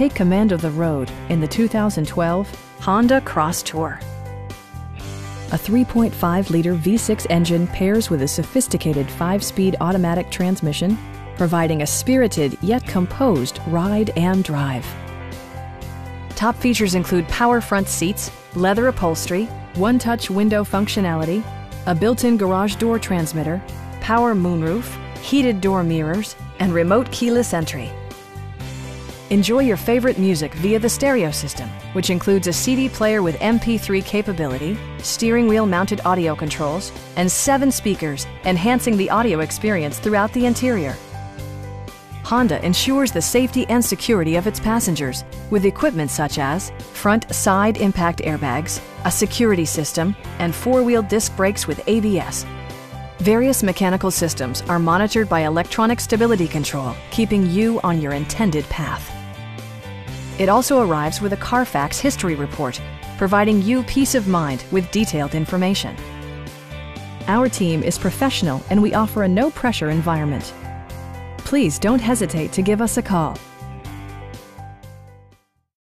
Take command of the road in the 2012 Honda Crosstour. A 3.5-liter V6 engine pairs with a sophisticated 5-speed automatic transmission, providing a spirited yet composed ride and drive. Top features include power front seats, leather upholstery, one-touch window functionality, a built-in garage door transmitter, power moonroof, heated door mirrors, and remote keyless entry. Enjoy your favorite music via the stereo system, which includes a CD player with MP3 capability, steering wheel mounted audio controls, and seven speakers, enhancing the audio experience throughout the interior. Honda ensures the safety and security of its passengers with equipment such as front side impact airbags, a security system, and four-wheel disc brakes with ABS. Various mechanical systems are monitored by electronic stability control, keeping you on your intended path. It also arrives with a Carfax history report, providing you peace of mind with detailed information. Our team is professional and we offer a no-pressure environment. Please don't hesitate to give us a call